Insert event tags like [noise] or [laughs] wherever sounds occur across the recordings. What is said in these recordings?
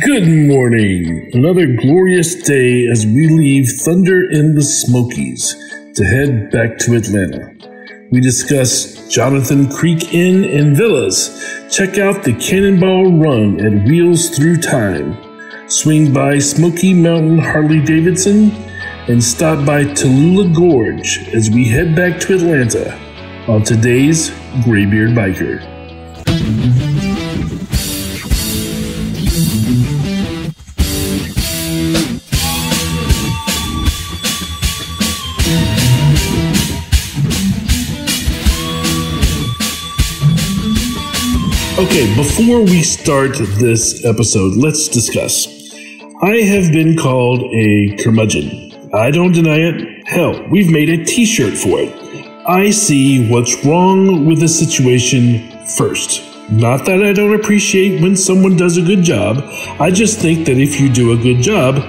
Good morning. Another glorious day as we leave Thunder in the Smokies to head back to Atlanta. We discuss Jonathan Creek Inn and Villas. Check out the Cannonball Run at Wheels Through Time. Swing by Smoky Mountain Harley Davidson and stop by Tallulah Gorge as we head back to Atlanta on today's Graybeard Biker. Okay, before we start this episode, let's discuss. I have been called a curmudgeon. I don't deny it. Hell, we've made a t shirt for it. I see what's wrong with the situation first. Not that I don't appreciate when someone does a good job, I just think that if you do a good job,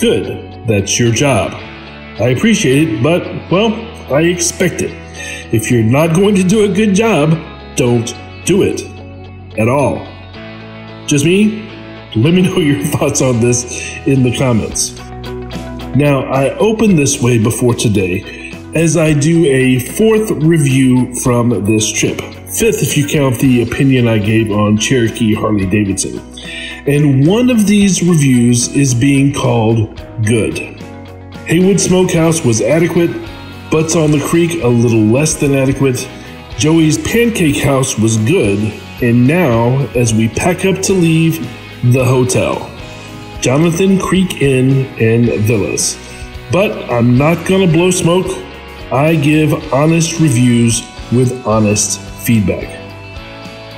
good, that's your job. I appreciate it, but, well, I expect it. If you're not going to do a good job, don't do it at all. Just me? Let me [laughs] know your thoughts on this in the comments. Now, I opened this way before today as I do a fourth review from this trip. Fifth, if you count the opinion I gave on Cherokee Harley Davidson. And one of these reviews is being called good. Haywood Smokehouse was adequate, Butts on the Creek a little less than adequate, Joey's Pancake House was good, and now, as we pack up to leave the hotel, Jonathan Creek Inn and Villas. But I'm not gonna blow smoke. I give honest reviews with honest feedback.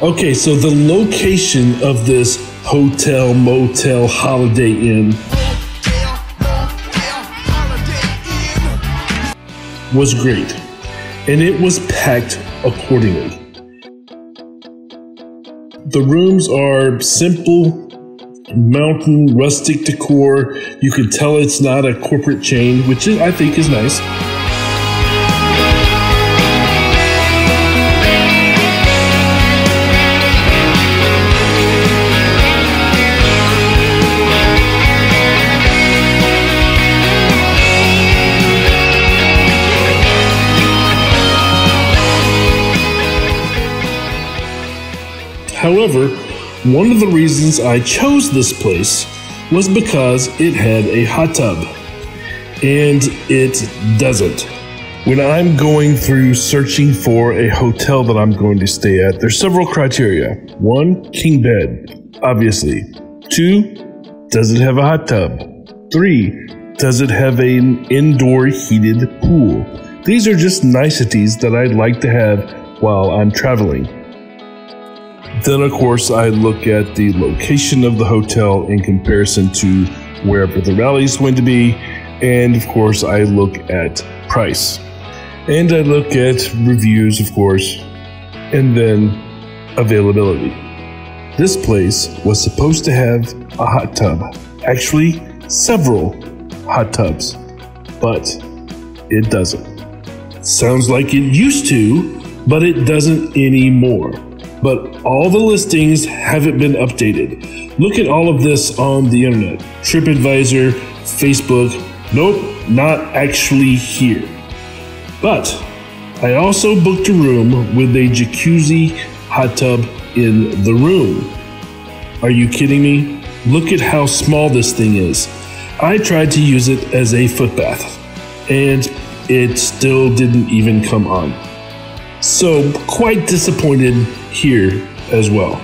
Okay, so the location of this hotel, motel, holiday inn was great, and it was packed accordingly. The rooms are simple, mountain, rustic decor. You can tell it's not a corporate chain, which is, I think is nice. However, one of the reasons I chose this place was because it had a hot tub. And it doesn't. When I'm going through searching for a hotel that I'm going to stay at, there's several criteria. One, king bed, obviously. Two, does it have a hot tub? Three, does it have an indoor heated pool? These are just niceties that I'd like to have while I'm traveling. Then, of course, I look at the location of the hotel in comparison to wherever the rally is going to be. And of course, I look at price. And I look at reviews, of course, and then availability. This place was supposed to have a hot tub, actually, several hot tubs, but it doesn't. Sounds like it used to, but it doesn't anymore but all the listings haven't been updated. Look at all of this on the internet TripAdvisor, Facebook. Nope, not actually here. But I also booked a room with a jacuzzi hot tub in the room. Are you kidding me? Look at how small this thing is. I tried to use it as a foot bath, and it still didn't even come on. So, quite disappointed here as well.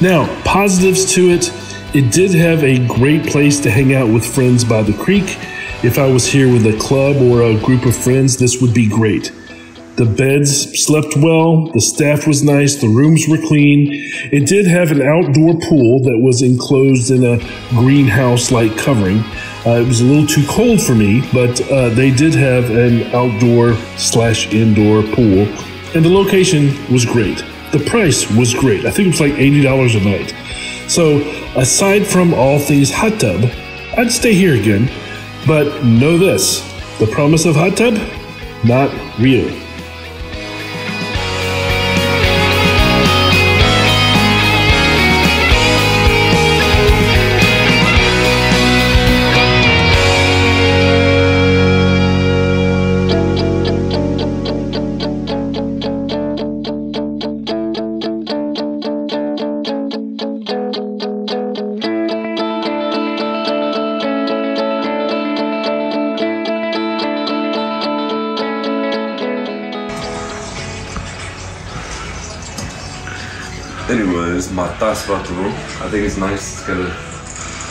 Now, positives to it it did have a great place to hang out with friends by the creek. If I was here with a club or a group of friends, this would be great. The beds slept well, the staff was nice, the rooms were clean. It did have an outdoor pool that was enclosed in a greenhouse like covering. Uh, it was a little too cold for me, but uh, they did have an outdoor slash indoor pool, and the location was great. The price was great. I think it was like $80 a night. So, aside from all things hot tub, I'd stay here again. But know this the promise of hot tub, not real. I think it's nice. It's got a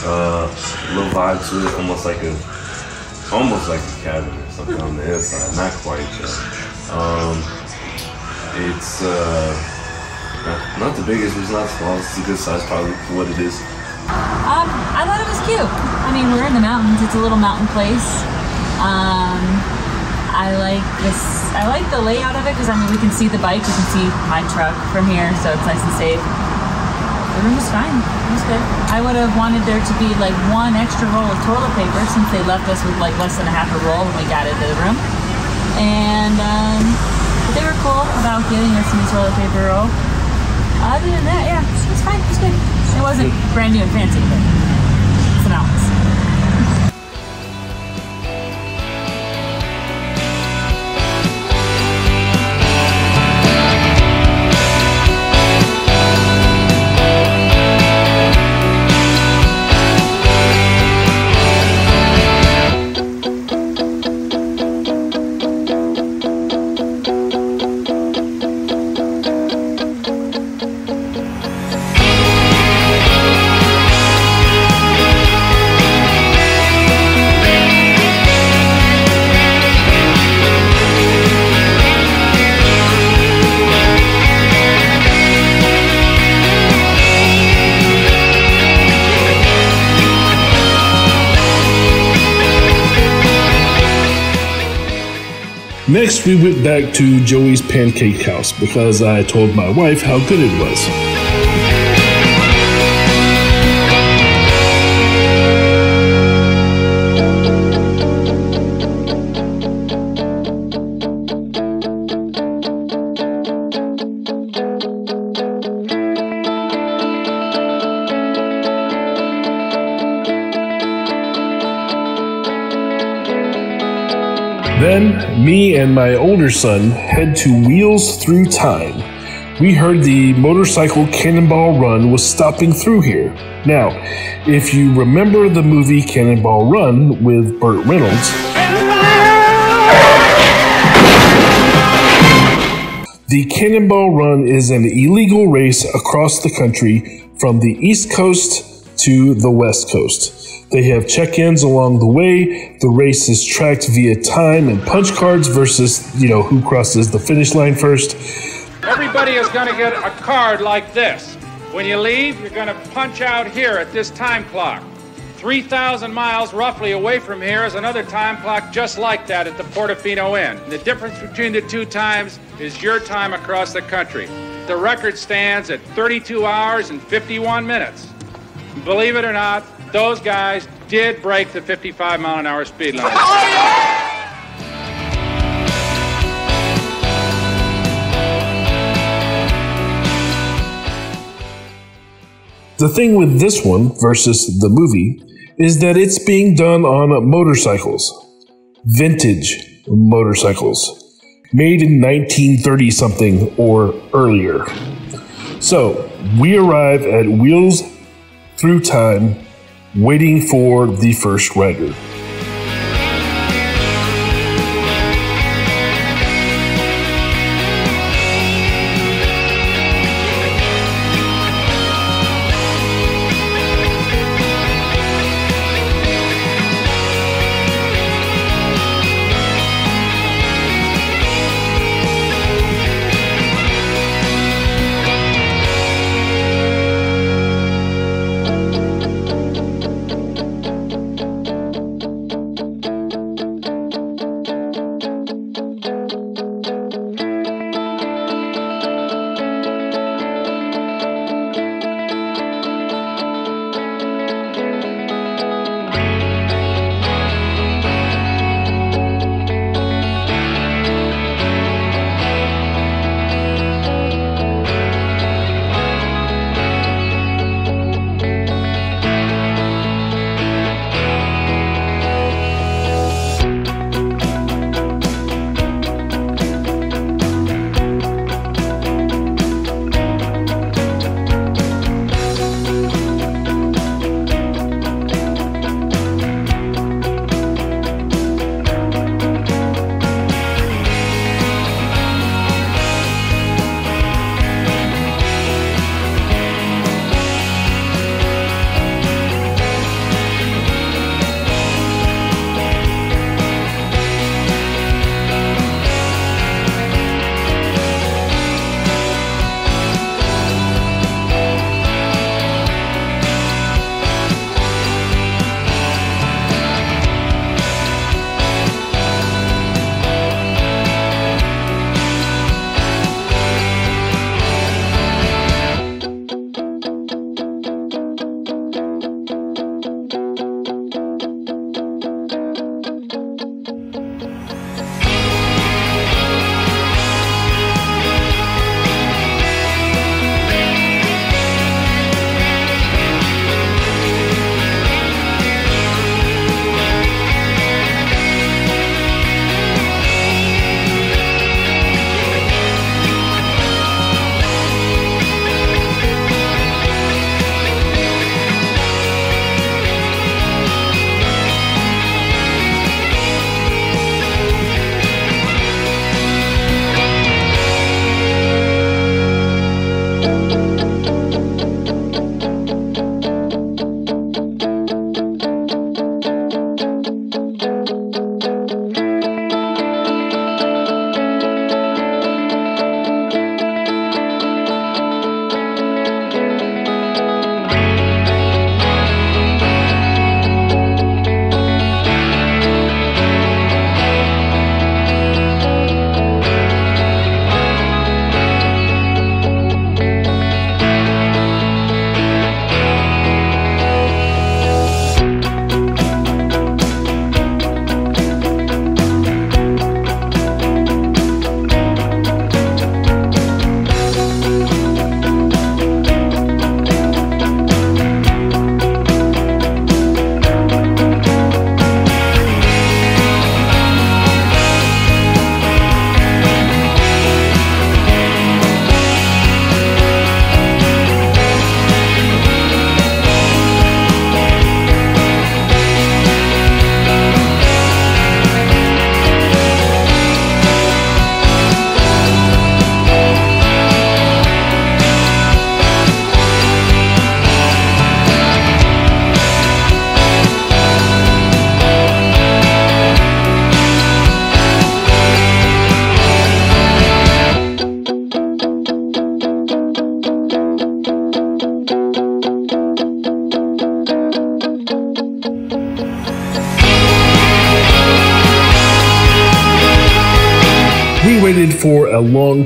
uh, little vibe to it, almost like a, almost like a cabin or something on the inside. Not quite yet. Um, it's uh, not, the biggest, but it's not small. It's a good size, probably for what it is. Um, I thought it was cute. I mean, we're in the mountains. It's a little mountain place. Um, I like this. I like the layout of it because I mean we can see the bike, we can see my truck from here, so it's nice and safe. The room was fine. It was good. I would have wanted there to be like one extra roll of toilet paper since they left us with like less than a half a roll when we got into the room. And um, they were cool about giving us some toilet paper roll. Other than that, yeah, it was fine. It was good. It wasn't brand new and fancy, but Next, we went back to Joey's Pancake House because I told my wife how good it was. Then, me and my older son head to Wheels Through Time. We heard the motorcycle Cannonball Run was stopping through here. Now, if you remember the movie Cannonball Run with Burt Reynolds, the Cannonball Run is an illegal race across the country from the East Coast to the West Coast. They have check ins along the way. The race is tracked via time and punch cards versus, you know, who crosses the finish line first. Everybody is going to get a card like this. When you leave, you're going to punch out here at this time clock. 3,000 miles roughly away from here is another time clock just like that at the Portofino Inn. The difference between the two times is your time across the country. The record stands at 32 hours and 51 minutes. Believe it or not, those guys did break the 55 mile an hour speed limit. Oh, the thing with this one versus the movie is that it's being done on motorcycles, vintage motorcycles, made in 1930 something or earlier. So we arrive at Wheels Through Time waiting for the first rider.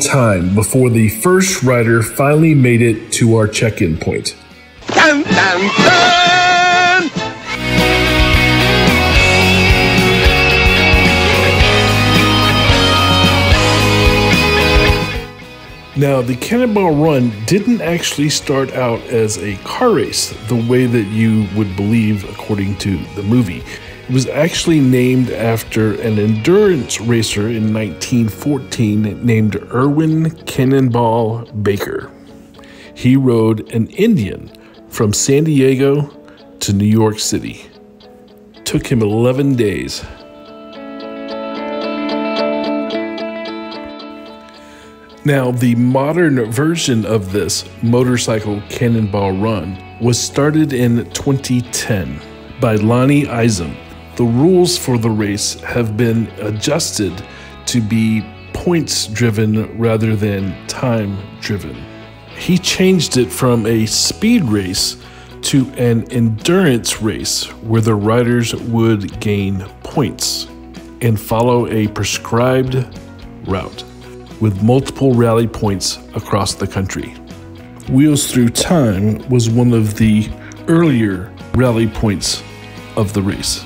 Time before the first rider finally made it to our check in point. Dun, dun, dun! Now, the Cannonball Run didn't actually start out as a car race the way that you would believe according to the movie. It was actually named after an endurance racer in 1914 named Erwin Cannonball Baker. He rode an Indian from San Diego to New York City. took him 11 days. Now, the modern version of this motorcycle cannonball run was started in 2010 by Lonnie Isam the rules for the race have been adjusted to be points driven rather than time driven. He changed it from a speed race to an endurance race where the riders would gain points and follow a prescribed route with multiple rally points across the country. Wheels Through Time was one of the earlier rally points of the race.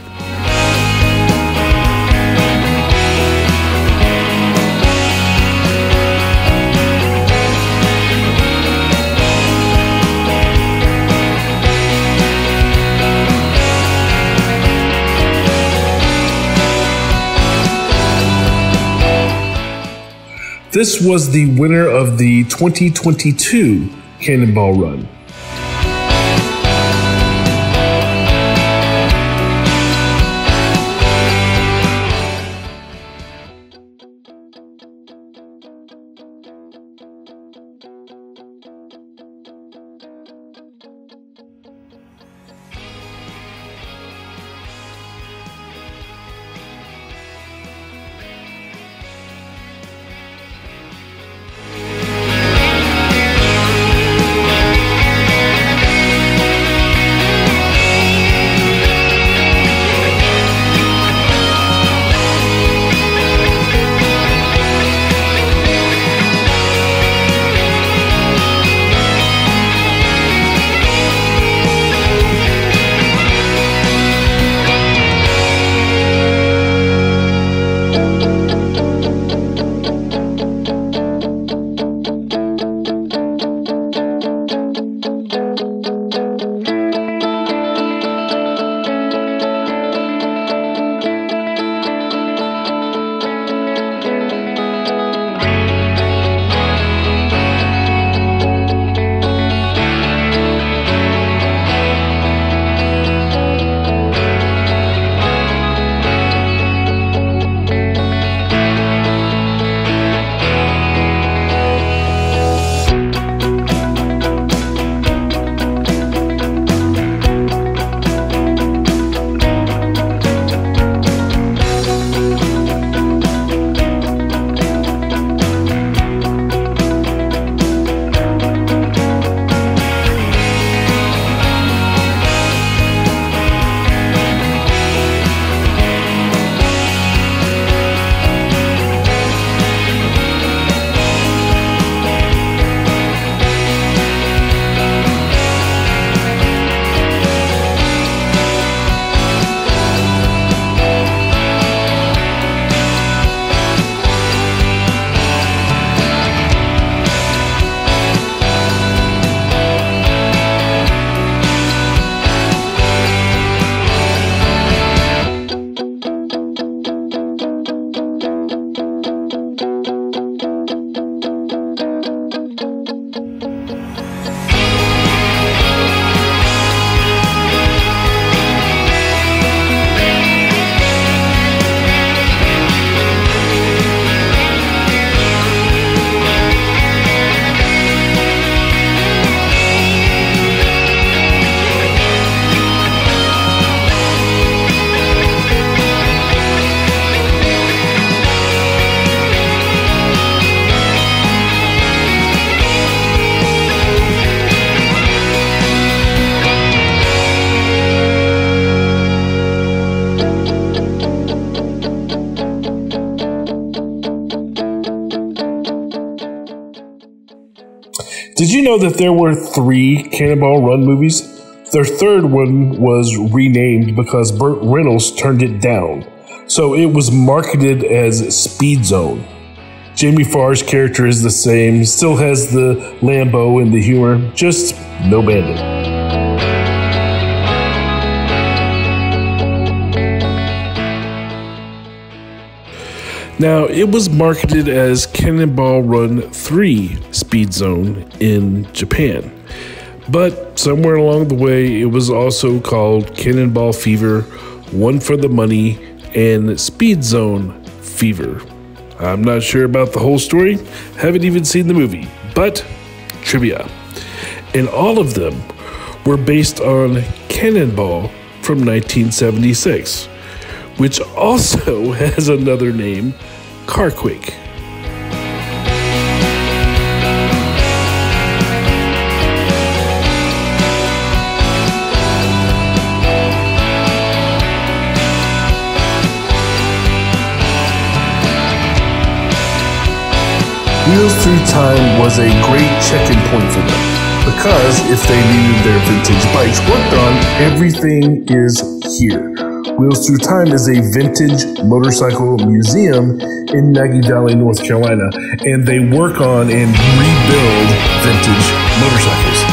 This was the winner of the 2022 Cannonball Run. Did you know that there were three Cannonball Run movies? Their third one was renamed because Burt Reynolds turned it down. So it was marketed as Speed Zone. Jamie Farr's character is the same, still has the Lambo and the humor, just no bandit. Now, it was marketed as Cannonball Run 3 Speed Zone in Japan. But somewhere along the way, it was also called Cannonball Fever, One for the Money, and Speed Zone Fever. I'm not sure about the whole story, haven't even seen the movie, but trivia. And all of them were based on Cannonball from 1976, which also [laughs] has another name, Carquake. Wheels Through Time was a great check-in point for them because if they needed their vintage bikes worked on, everything is here. Wheels Through Time is a vintage motorcycle museum in Maggie Valley, North Carolina, and they work on and rebuild vintage motorcycles.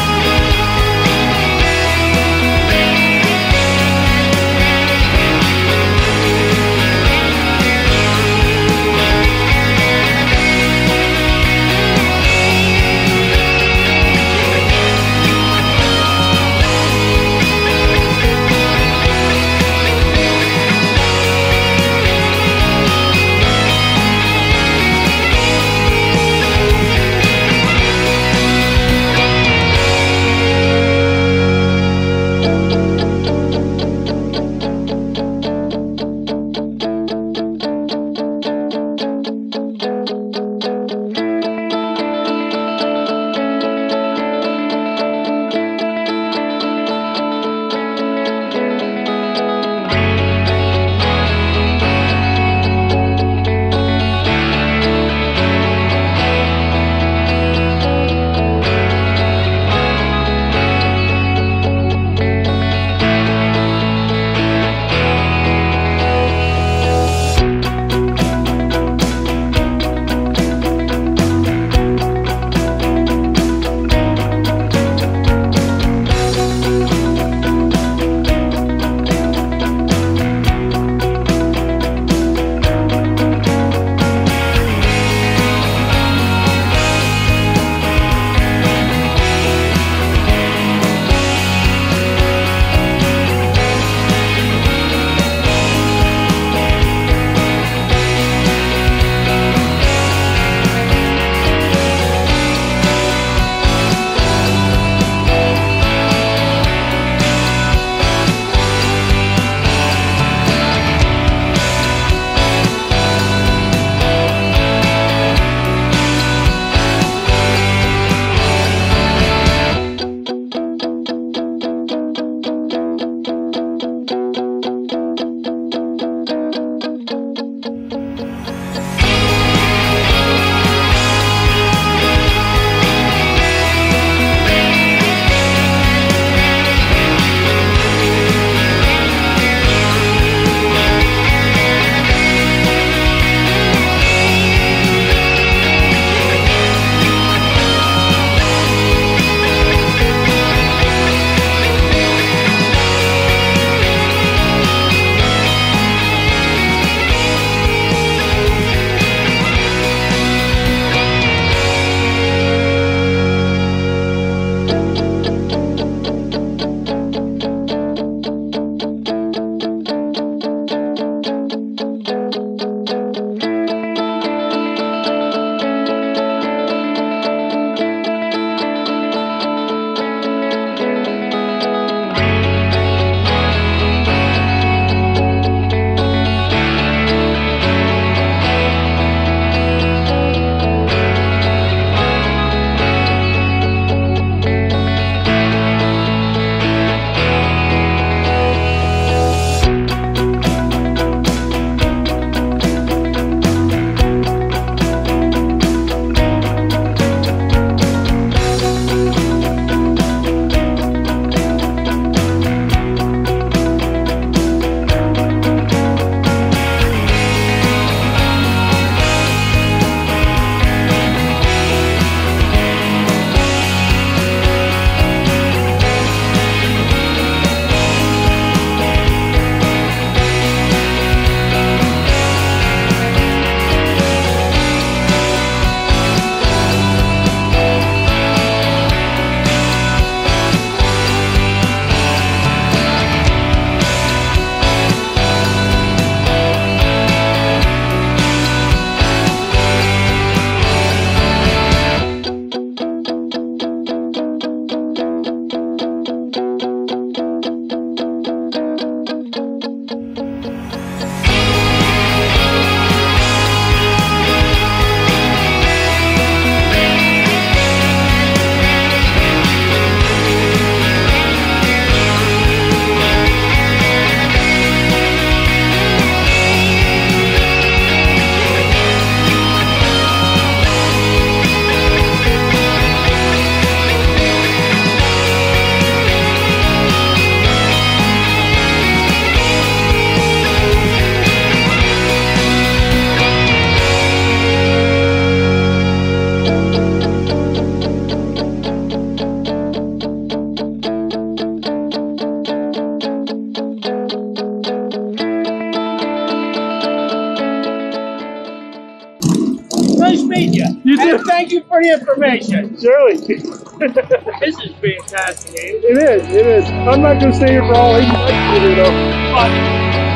Meet you. You too. And thank you for the information. Surely. [laughs] This is fantastic, It is. It is. I'm not going to stay here for all eight nights you, though. But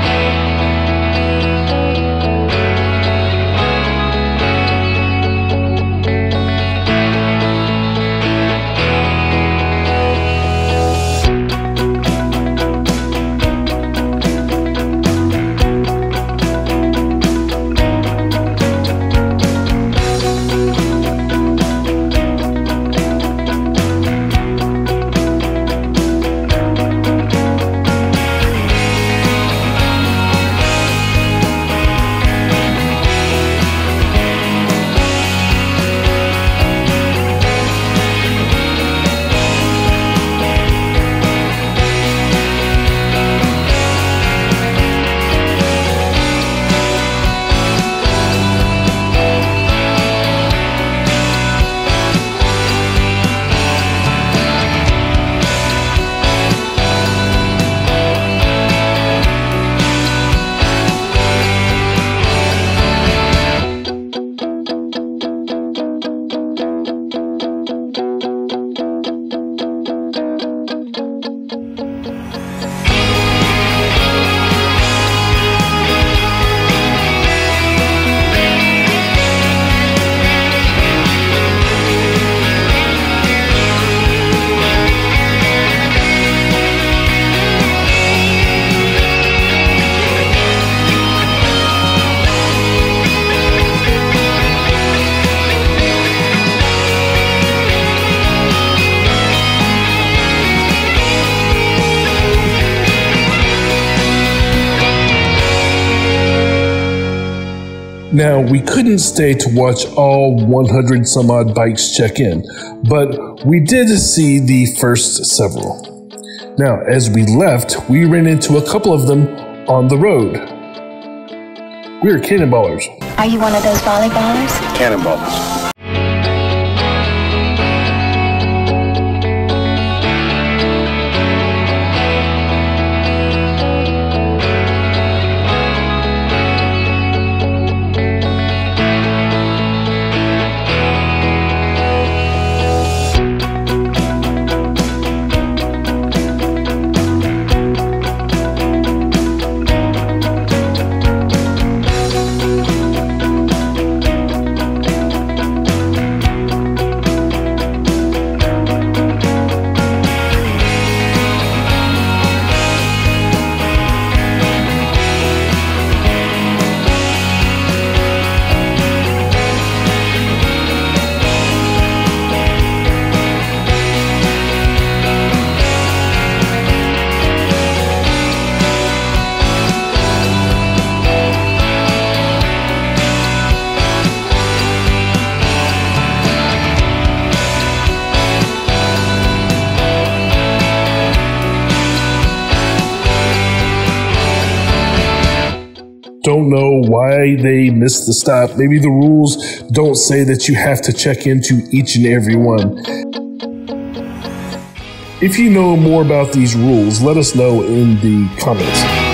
Now, we couldn't stay to watch all 100 some odd bikes check in, but we did see the first several. Now, as we left, we ran into a couple of them on the road. We were cannonballers. Are you one of those volleyballers? Cannonballs. Don't know why they missed the stop. Maybe the rules don't say that you have to check into each and every one. If you know more about these rules, let us know in the comments.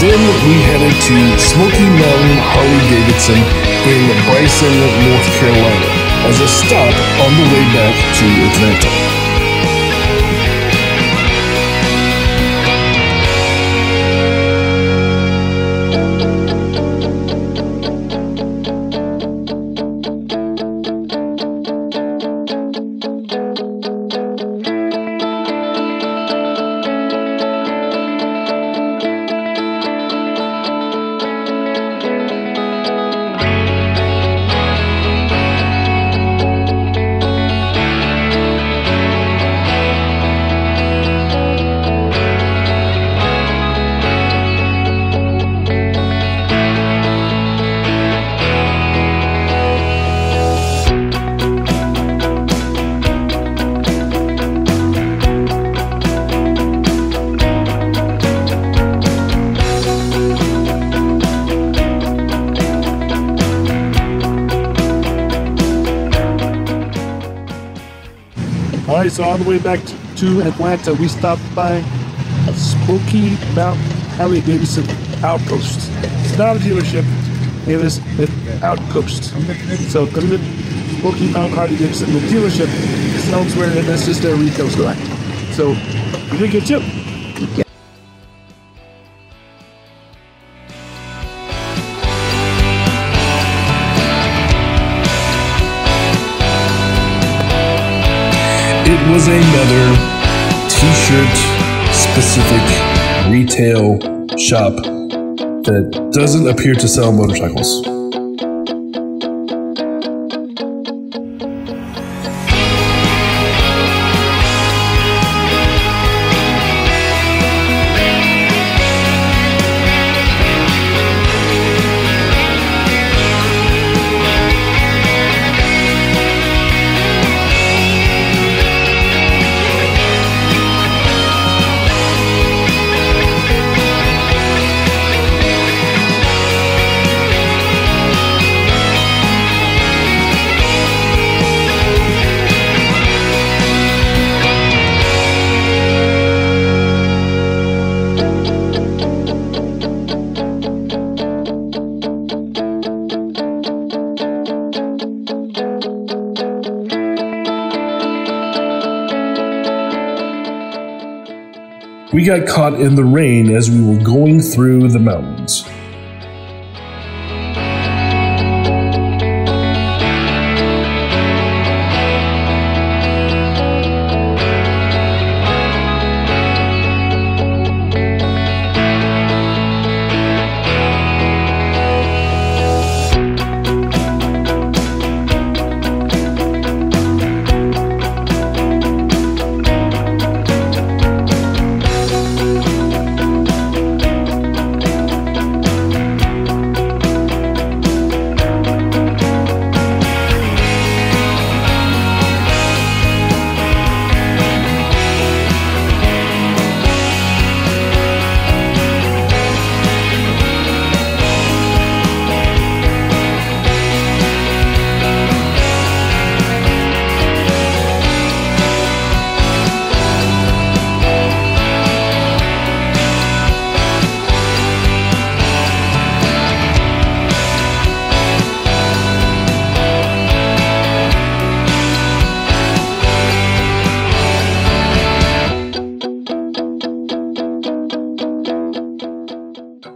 Then we headed to Smoky Mountain Harley Davidson in Bryson, North Carolina, as a stop on the way back to Atlanta. So on the way back to Atlanta, we stopped by a Smoky Mountain Harley Davidson outpost. It's not a dealership, it is an outpost. So Smoky Mountain Harley Davidson, the dealership is elsewhere, and that's just their retail store. So we did get you. Was another t-shirt specific retail shop that doesn't appear to sell motorcycles. We got caught in the rain as we were going through the mountains.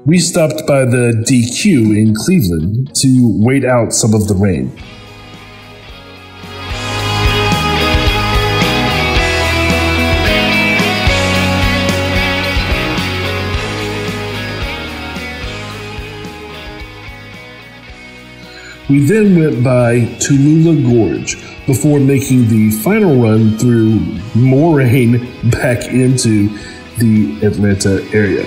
We stopped by the DQ in Cleveland to wait out some of the rain. We then went by Tallulah Gorge before making the final run through moraine back into the Atlanta area.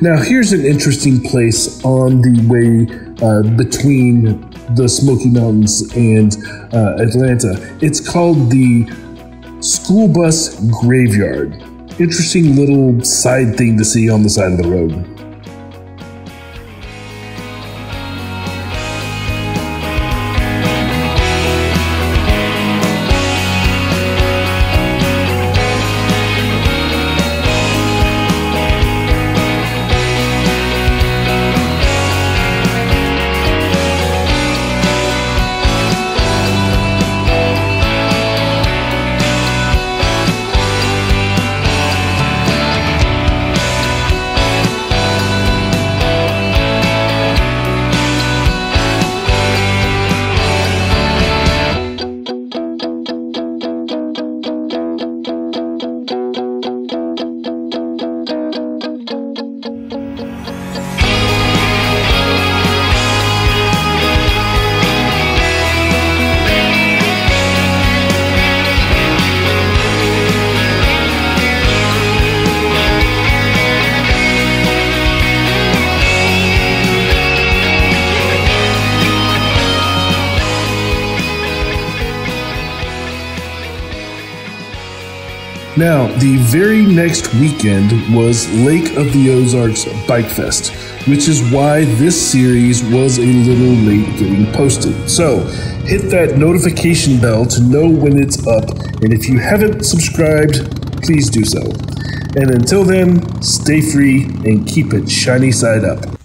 Now, here's an interesting place on the way uh, between the Smoky Mountains and uh, Atlanta. It's called the School Bus Graveyard. Interesting little side thing to see on the side of the road. Now, the very next weekend was Lake of the Ozarks Bike Fest, which is why this series was a little late getting posted. So, hit that notification bell to know when it's up, and if you haven't subscribed, please do so. And until then, stay free and keep it shiny side up.